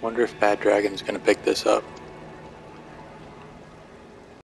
Wonder if Bad Dragon's gonna pick this up.